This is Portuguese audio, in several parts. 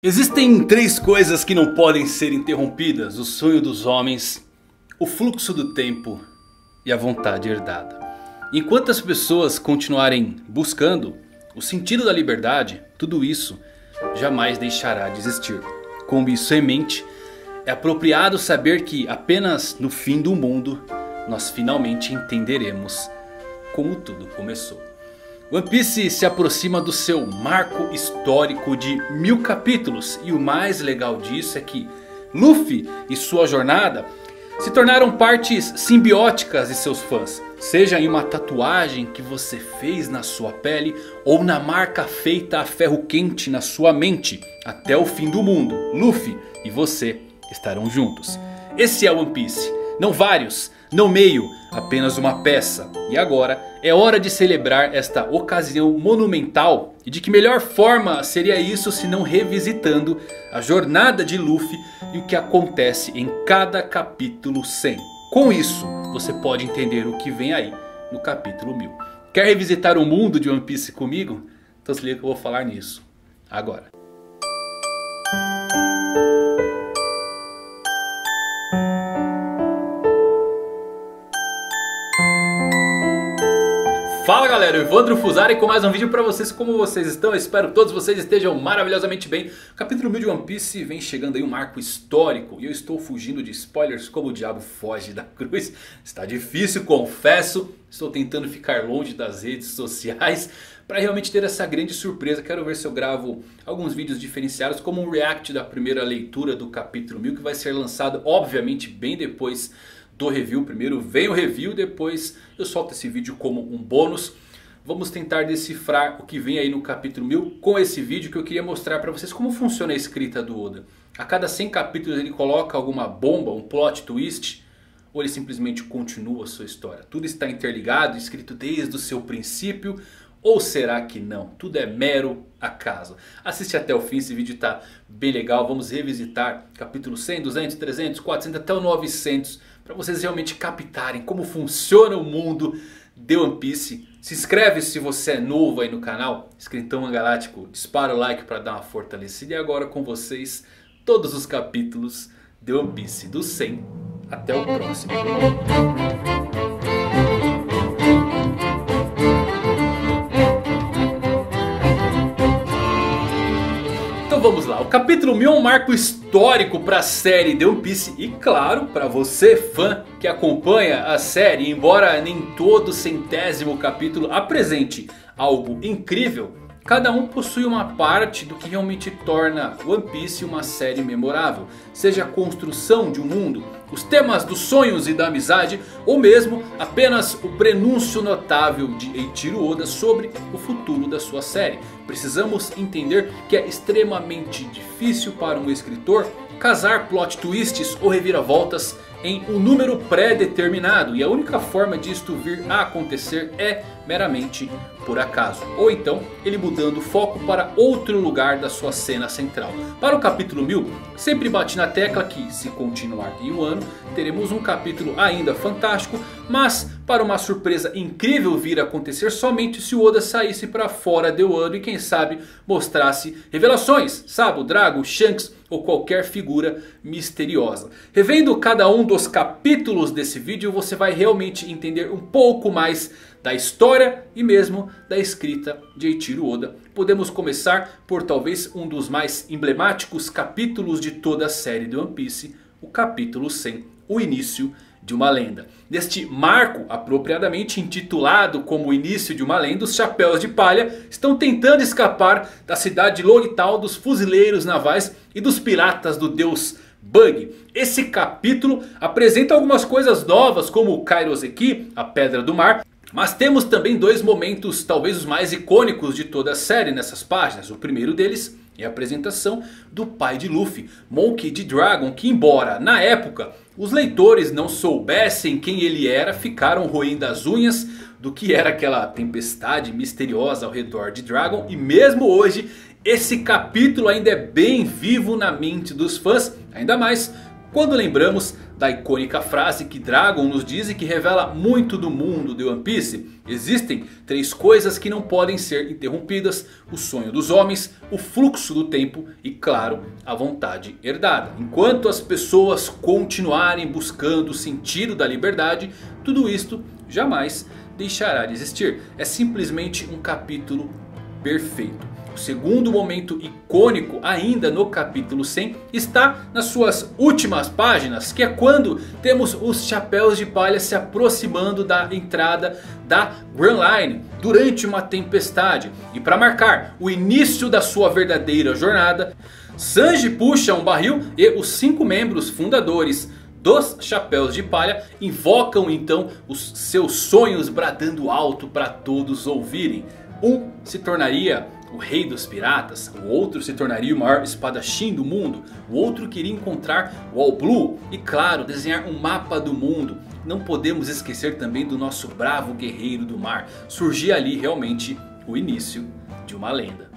Existem três coisas que não podem ser interrompidas: o sonho dos homens, o fluxo do tempo e a vontade herdada. Enquanto as pessoas continuarem buscando o sentido da liberdade, tudo isso jamais deixará de existir. Com isso em mente, é apropriado saber que apenas no fim do mundo nós finalmente entenderemos como tudo começou. One Piece se aproxima do seu marco histórico de mil capítulos. E o mais legal disso é que Luffy e sua jornada se tornaram partes simbióticas de seus fãs. Seja em uma tatuagem que você fez na sua pele ou na marca feita a ferro quente na sua mente. Até o fim do mundo, Luffy e você estarão juntos. Esse é One Piece. Não vários, não meio, apenas uma peça. E agora é hora de celebrar esta ocasião monumental. E de que melhor forma seria isso se não revisitando a jornada de Luffy e o que acontece em cada capítulo 100. Com isso você pode entender o que vem aí no capítulo 1000. Quer revisitar o mundo de One Piece comigo? Então se liga que eu vou falar nisso agora. Galera, eu Evandro Fusari com mais um vídeo pra vocês, como vocês estão? Eu espero que todos vocês estejam maravilhosamente bem O capítulo 1000 de One Piece vem chegando aí um marco histórico E eu estou fugindo de spoilers como o diabo foge da cruz Está difícil, confesso Estou tentando ficar longe das redes sociais para realmente ter essa grande surpresa. Quero ver se eu gravo alguns vídeos diferenciados como um react da primeira leitura do capítulo 1000 que vai ser lançado obviamente bem depois do review. Primeiro vem o review, depois eu solto esse vídeo como um bônus. Vamos tentar decifrar o que vem aí no capítulo 1000 com esse vídeo que eu queria mostrar para vocês como funciona a escrita do Oda. A cada 100 capítulos ele coloca alguma bomba, um plot twist, ou ele simplesmente continua a sua história. Tudo está interligado, escrito desde o seu princípio, ou será que não? Tudo é mero acaso. Assiste até o fim, esse vídeo está bem legal. Vamos revisitar capítulo 100, 200, 300, 400 até o 900 para vocês realmente captarem como funciona o mundo de One Piece. Se inscreve se você é novo aí no canal, Escritão Galáctico, dispara o like para dar uma fortalecida. E agora com vocês todos os capítulos de One Piece, do 100 até o próximo. Capítulo 1000 é um marco histórico para a série The One Piece. E claro, para você fã que acompanha a série, embora nem todo centésimo capítulo apresente algo incrível, Cada um possui uma parte do que realmente torna One Piece uma série memorável. Seja a construção de um mundo, os temas dos sonhos e da amizade. Ou mesmo apenas o prenúncio notável de Eiichiro Oda sobre o futuro da sua série. Precisamos entender que é extremamente difícil para um escritor casar plot twists ou reviravoltas em um número pré-determinado. E a única forma disto vir a acontecer é meramente por acaso. Ou então ele mudando o foco para outro lugar da sua cena central. Para o capítulo 1000, sempre bate na tecla que se continuar em um ano, teremos um capítulo ainda fantástico. Mas para uma surpresa incrível vir a acontecer somente se o Oda saísse para fora de Wano e quem sabe mostrasse revelações. Sabo, Drago, Shanks ou qualquer figura misteriosa. Revendo cada um dos capítulos desse vídeo você vai realmente entender um pouco mais da história e mesmo da escrita de Eiichiro Oda. Podemos começar por talvez um dos mais emblemáticos capítulos de toda a série de One Piece. O capítulo 100, o início de uma lenda. Neste marco apropriadamente intitulado como o início de uma lenda, os Chapéus de Palha estão tentando escapar da cidade Logital dos fuzileiros navais e dos piratas do deus Bug. Esse capítulo apresenta algumas coisas novas como o Kairoseki, a Pedra do Mar. Mas temos também dois momentos talvez os mais icônicos de toda a série nessas páginas. O primeiro deles é a apresentação do pai de Luffy, Monkey D. Dragon, que embora na época os leitores não soubessem quem ele era, ficaram roendo as unhas do que era aquela tempestade misteriosa ao redor de Dragon. E mesmo hoje esse capítulo ainda é bem vivo na mente dos fãs, ainda mais quando lembramos da icônica frase que Dragon nos diz e que revela muito do mundo de One Piece. Existem três coisas que não podem ser interrompidas. O sonho dos homens, o fluxo do tempo e claro a vontade herdada. Enquanto as pessoas continuarem buscando o sentido da liberdade, tudo isto jamais deixará de existir. É simplesmente um capítulo perfeito. O segundo momento icônico ainda no capítulo 100 está nas suas últimas páginas. Que é quando temos os chapéus de palha se aproximando da entrada da Grand Line durante uma tempestade. E para marcar o início da sua verdadeira jornada, Sanji puxa um barril e os cinco membros fundadores dos Chapéus de Palha invocam então os seus sonhos bradando alto para todos ouvirem. Um se tornaria o rei dos piratas, o outro se tornaria o maior espadachim do mundo, o outro queria encontrar o All Blue e claro desenhar um mapa do mundo. Não podemos esquecer também do nosso bravo guerreiro do mar. Surgia ali realmente o início de uma lenda.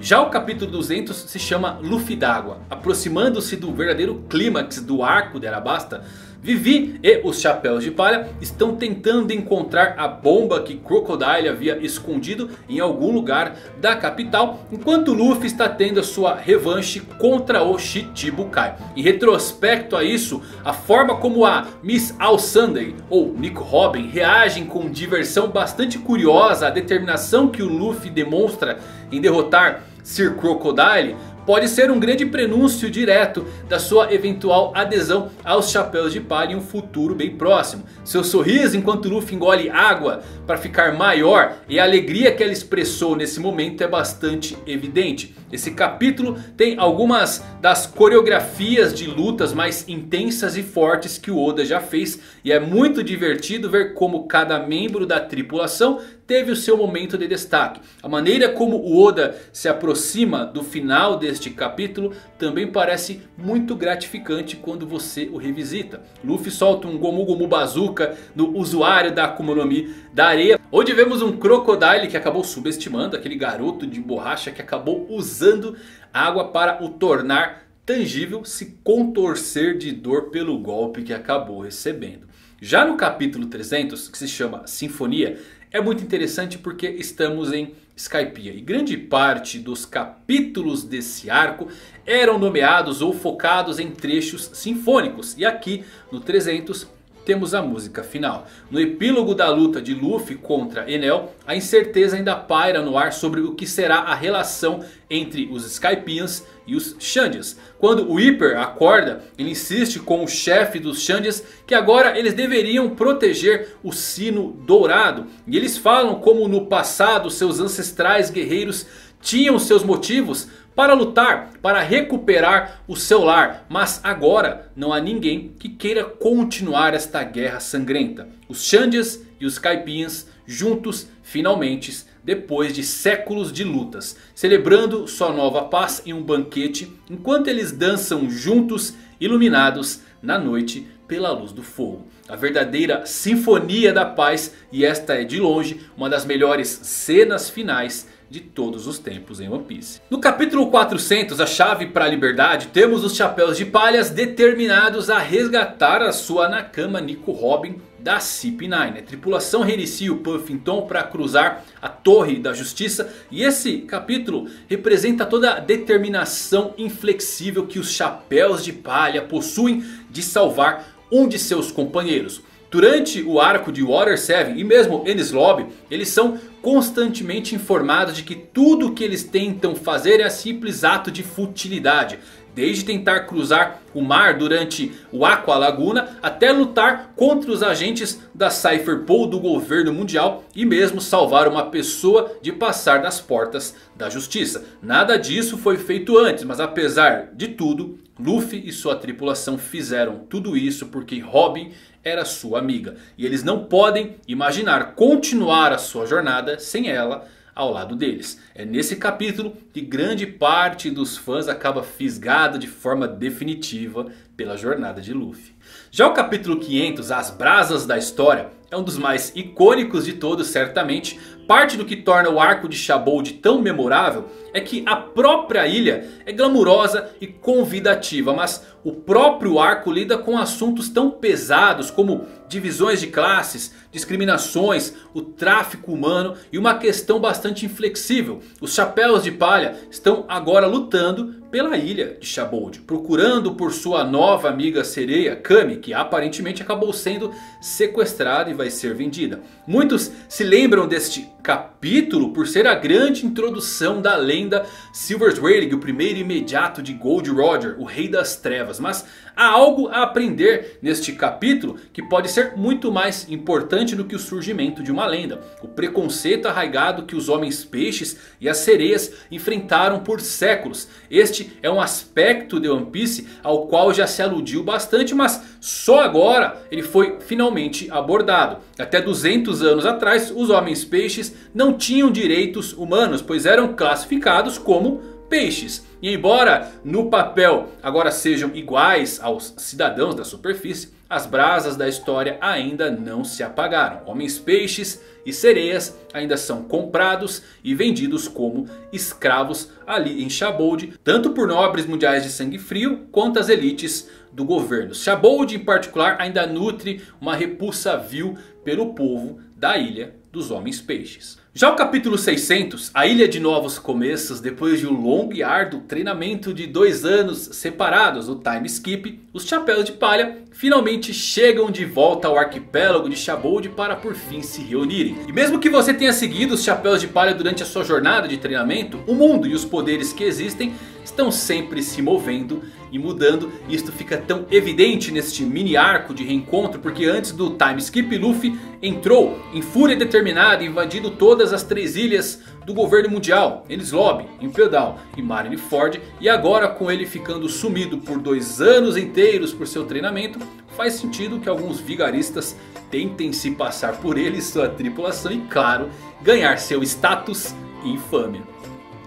Já o capítulo 200 se chama Luffy d'Água, aproximando-se do verdadeiro clímax do arco de Arabasta. Vivi e os Chapéus de Palha estão tentando encontrar a bomba que Crocodile havia escondido em algum lugar da capital. Enquanto Luffy está tendo a sua revanche contra o Shichibukai. Em retrospecto a isso, a forma como a Miss All Sunday ou Nico Robin reagem com diversão bastante curiosa à determinação que o Luffy demonstra em derrotar Sir Crocodile pode ser um grande prenúncio direto da sua eventual adesão aos Chapéus de Palha em um futuro bem próximo. Seu sorriso enquanto Luffy engole água para ficar maior e a alegria que ela expressou nesse momento é bastante evidente. Esse capítulo tem algumas das coreografias de lutas mais intensas e fortes que o Oda já fez. E é muito divertido ver como cada membro da tripulação teve o seu momento de destaque. A maneira como o Oda se aproxima do final deste capítulo também parece muito gratificante quando você o revisita. Luffy solta um Gomu Gomu Bazooka no usuário da Akuma no Mi da areia. Onde vemos um Crocodile que acabou subestimando aquele garoto de borracha que acabou usando água para o tornar tangível se contorcer de dor pelo golpe que acabou recebendo. Já no capítulo 300, que se chama Sinfonia, é muito interessante porque estamos em Skypiea. E grande parte dos capítulos desse arco eram nomeados ou focados em trechos sinfônicos. E aqui no 300 temos a música final. No epílogo da luta de Luffy contra Enel, a incerteza ainda paira no ar sobre o que será a relação entre os Skypians e os Shandias. Quando o Hyper acorda, ele insiste com o chefe dos Shandias que agora eles deveriam proteger o sino dourado. E eles falam como no passado seus ancestrais guerreiros tinham seus motivos para lutar, para recuperar o seu lar. Mas agora não há ninguém que queira continuar esta guerra sangrenta. Os Xandias e os Caipians juntos finalmente depois de séculos de lutas. Celebrando sua nova paz em um banquete enquanto eles dançam juntos iluminados na noite pela luz do fogo. A verdadeira sinfonia da paz e esta é de longe uma das melhores cenas finais de todos os tempos em One Piece. No capítulo 400, a chave para a liberdade, temos os Chapéus de Palhas determinados a resgatar a sua Nakama Nico Robin da CP9. A tripulação reinicia o Puffington para cruzar a Torre da Justiça. E esse capítulo representa toda a determinação inflexível que os Chapéus de Palha possuem de salvar um de seus companheiros. Durante o arco de Water 7 e mesmo Ennis Lobby, eles são constantemente informados de que tudo o que eles tentam fazer é simples ato de futilidade. Desde tentar cruzar o mar durante o Aqua Laguna até lutar contra os agentes da Cypherpol do governo mundial e mesmo salvar uma pessoa de passar nas portas da justiça. Nada disso foi feito antes, mas apesar de tudo, Luffy e sua tripulação fizeram tudo isso porque Robin era sua amiga. E eles não podem imaginar continuar a sua jornada sem ela ao lado deles. É nesse capítulo que grande parte dos fãs acaba fisgado de forma definitiva pela jornada de Luffy. Já o capítulo 500, As Brasas da História, é um dos mais icônicos de todos certamente. Parte do que torna o arco de Shabold tão memorável é que a própria ilha é glamurosa e convidativa. Mas o próprio arco lida com assuntos tão pesados como divisões de classes, discriminações, o tráfico humano e uma questão bastante inflexível. Os chapéus de palha estão agora lutando pela ilha de Shabold, procurando por sua nova amiga sereia Kami, que aparentemente acabou sendo sequestrada e vai ser vendida. Muitos se lembram deste capítulo por ser a grande introdução da lenda Silver's Railing, o primeiro imediato de Gold Roger, o Rei das Trevas. Mas há algo a aprender neste capítulo que pode ser muito mais importante do que o surgimento de uma lenda. O preconceito arraigado que os homens peixes e as sereias enfrentaram por séculos. Este é um aspecto de One Piece ao qual já se aludiu bastante, mas só agora ele foi finalmente abordado. Até 200 anos atrás os homens peixes não tinham direitos humanos, pois eram classificados como peixes. E embora no papel agora sejam iguais aos cidadãos da superfície, as brasas da história ainda não se apagaram. Homens peixes e sereias ainda são comprados e vendidos como escravos ali em Shabold. Tanto por nobres mundiais de sangue frio quanto as elites do governo. Shabold em particular ainda nutre uma repulsa vil pelo povo da ilha dos homens peixes. Já o capítulo 600, a Ilha de Novos Começos, depois de um longo e árduo treinamento de dois anos separados, o time skip, os Chapéus de Palha finalmente chegam de volta ao arquipélago de Shabold para por fim se reunirem. E mesmo que você tenha seguido os Chapéus de Palha durante a sua jornada de treinamento, o mundo e os poderes que existem estão sempre se movendo e mudando. E isto fica tão evidente neste mini arco de reencontro. Porque antes do time skip Luffy entrou em fúria determinada invadindo todas as três ilhas do governo mundial. Eles Lobby, Down e Marineford. E agora com ele ficando sumido por dois anos inteiros por seu treinamento. Faz sentido que alguns vigaristas tentem se passar por ele e sua tripulação. E claro, ganhar seu status e infâmia.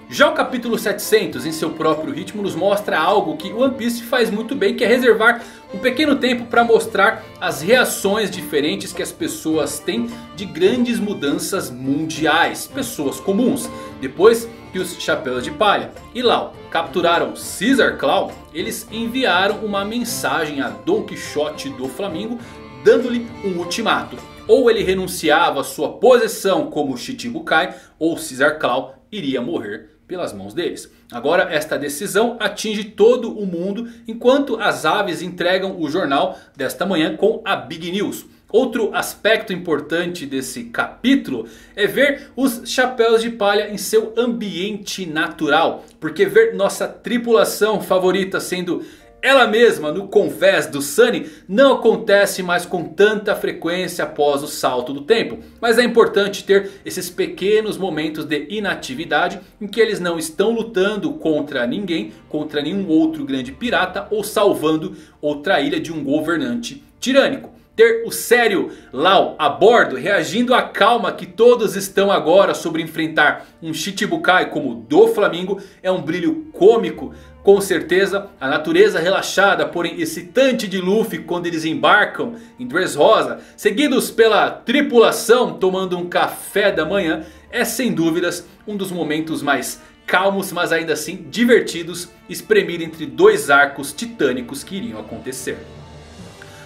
Já o capítulo 700 em seu próprio ritmo nos mostra algo que One Piece faz muito bem. Que é reservar um pequeno tempo para mostrar as reações diferentes que as pessoas têm de grandes mudanças mundiais. Pessoas comuns. Depois que os Chapéus de Palha e Lau capturaram Caesar Claw. Eles enviaram uma mensagem a Don Quixote do Flamingo. Dando-lhe um ultimato. Ou ele renunciava à sua posição como Shichibukai. Ou Caesar Claw iria morrer pelas mãos deles. Agora esta decisão atinge todo o mundo enquanto as aves entregam o jornal desta manhã com a Big News. Outro aspecto importante desse capítulo é ver os chapéus de palha em seu ambiente natural. Porque ver nossa tripulação favorita sendo ela mesma no convés do Sunny não acontece mais com tanta frequência após o salto do tempo. Mas é importante ter esses pequenos momentos de inatividade em que eles não estão lutando contra ninguém, contra nenhum outro grande pirata ou salvando outra ilha de um governante tirânico ter o sério Lau a bordo reagindo à calma que todos estão agora sobre enfrentar um Shichibukai como o do Flamingo é um brilho cômico com certeza, a natureza relaxada, porém excitante de Luffy quando eles embarcam em Dressrosa, seguidos pela tripulação tomando um café da manhã, é sem dúvidas um dos momentos mais calmos, mas ainda assim divertidos, espremido entre dois arcos titânicos que iriam acontecer.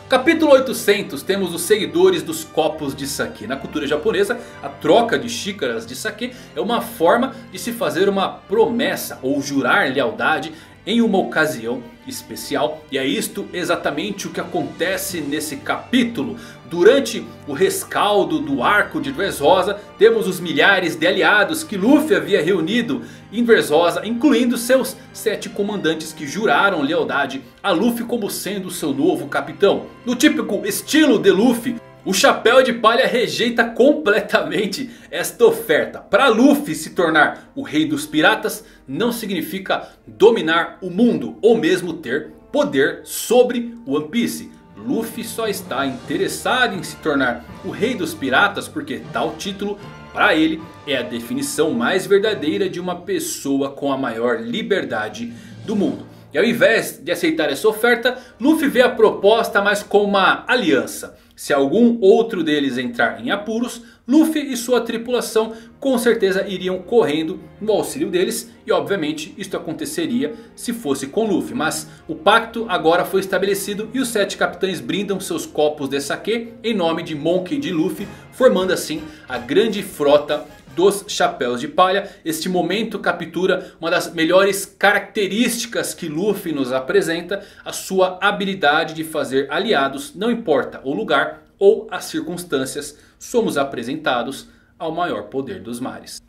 Capítulo 800 temos os seguidores dos copos de sake. Na cultura japonesa, a troca de xícaras de sake é uma forma de se fazer uma promessa ou jurar lealdade em uma ocasião especial. E é isto exatamente o que acontece nesse capítulo. Durante o rescaldo do arco de Dressrosa, temos os milhares de aliados que Luffy havia reunido em Dressrosa, incluindo seus sete comandantes que juraram lealdade a Luffy como sendo seu novo capitão. No típico estilo de Luffy, o Chapéu de Palha rejeita completamente esta oferta. Para Luffy se tornar o rei dos piratas não significa dominar o mundo ou mesmo ter poder sobre One Piece. Luffy só está interessado em se tornar o rei dos piratas porque tal título para ele é a definição mais verdadeira de uma pessoa com a maior liberdade do mundo. E ao invés de aceitar essa oferta, Luffy vê a proposta mais como uma aliança. Se algum outro deles entrar em apuros, Luffy e sua tripulação com certeza iriam correndo no auxílio deles. E obviamente isto aconteceria se fosse com Luffy. Mas o pacto agora foi estabelecido e os sete capitães brindam seus copos de sake em nome de Monkey de Luffy. Formando assim a grande frota dos Chapéus de Palha. Este momento captura uma das melhores características que Luffy nos apresenta. A sua habilidade de fazer aliados, não importa o lugar ou as circunstâncias. Somos apresentados ao maior poder dos mares.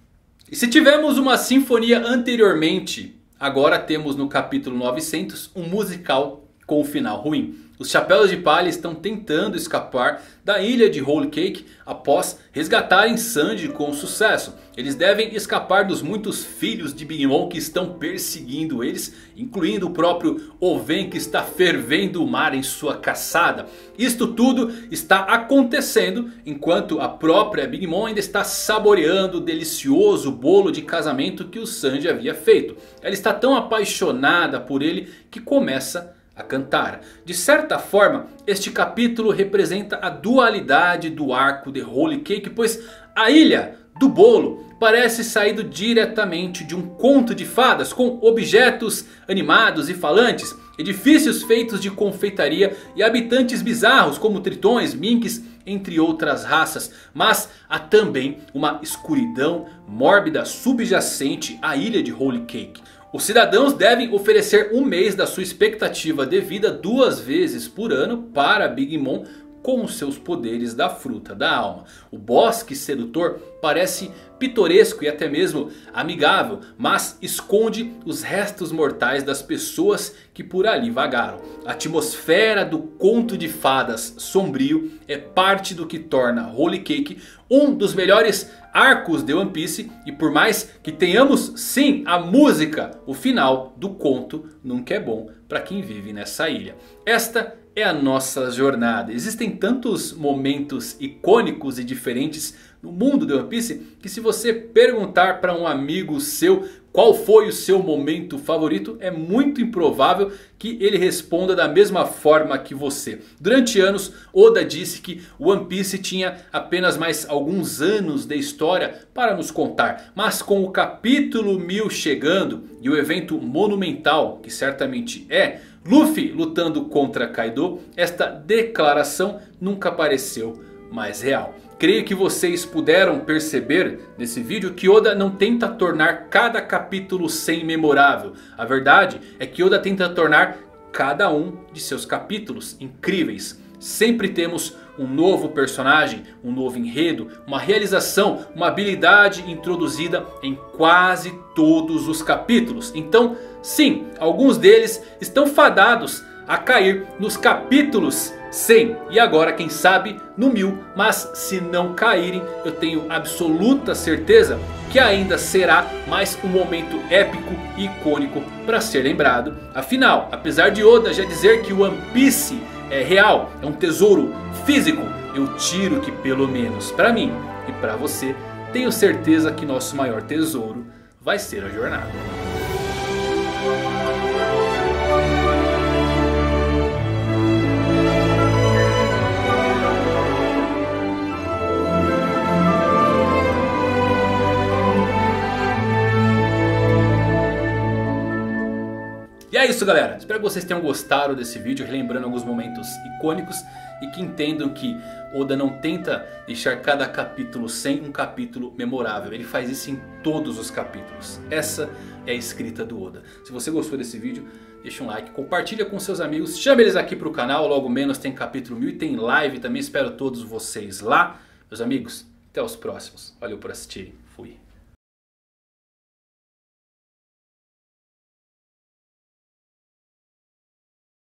E se tivemos uma sinfonia anteriormente, agora temos no capítulo 900 um musical com o final ruim. Os Chapéus de Palha estão tentando escapar da ilha de Whole Cake após resgatarem Sanji com sucesso. Eles devem escapar dos muitos filhos de Big Mom que estão perseguindo eles, incluindo o próprio Oven que está fervendo o mar em sua caçada. Isto tudo está acontecendo enquanto a própria Big Mom ainda está saboreando o delicioso bolo de casamento que o Sanji havia feito. Ela está tão apaixonada por ele que começa a a cantar. De certa forma, este capítulo representa a dualidade do arco de Holy Cake, pois a ilha do bolo parece saído diretamente de um conto de fadas com objetos animados e falantes, edifícios feitos de confeitaria e habitantes bizarros como tritões, minks, entre outras raças. Mas há também uma escuridão mórbida subjacente à ilha de Holy Cake. Os cidadãos devem oferecer um mês da sua expectativa de vida duas vezes por ano para Big Mom com os seus poderes da fruta da alma. O bosque sedutor parece pitoresco e até mesmo amigável, mas esconde os restos mortais das pessoas que por ali vagaram. A atmosfera do conto de fadas sombrio é parte do que torna Holy Cake um dos melhores arcos de One Piece. E por mais que tenhamos sim a música, o final do conto nunca é bom para quem vive nessa ilha. Esta é a nossa jornada. Existem tantos momentos icônicos e diferentes no mundo de One Piece que se você perguntar para um amigo seu qual foi o seu momento favorito, é muito improvável que ele responda da mesma forma que você. Durante anos, Oda disse que One Piece tinha apenas mais alguns anos de história para nos contar. Mas com o capítulo 1000 chegando e o evento monumental que certamente é... Luffy lutando contra Kaido, esta declaração nunca apareceu mais real. Creio que vocês puderam perceber nesse vídeo que Oda não tenta tornar cada capítulo sem memorável. A verdade é que Oda tenta tornar cada um de seus capítulos incríveis. Sempre temos um novo personagem, um novo enredo, uma realização, uma habilidade introduzida em quase todos os capítulos. Então sim, alguns deles estão fadados a cair nos capítulos 100 e agora quem sabe no 1000. Mas se não caírem eu tenho absoluta certeza que ainda será mais um momento épico e icônico para ser lembrado. Afinal, apesar de Oda já dizer que o One Piece é real, é um tesouro físico, eu tiro que pelo menos para mim e para você tenho certeza que nosso maior tesouro vai ser a jornada. É isso galera, espero que vocês tenham gostado desse vídeo, relembrando alguns momentos icônicos e que entendam que Oda não tenta deixar cada capítulo sem um capítulo memorável, ele faz isso em todos os capítulos, essa é a escrita do Oda. Se você gostou desse vídeo, deixa um like, compartilha com seus amigos, chame eles aqui para o canal, logo menos tem capítulo 1000 e tem live também, espero todos vocês lá. Meus amigos, até os próximos, valeu por assistirem.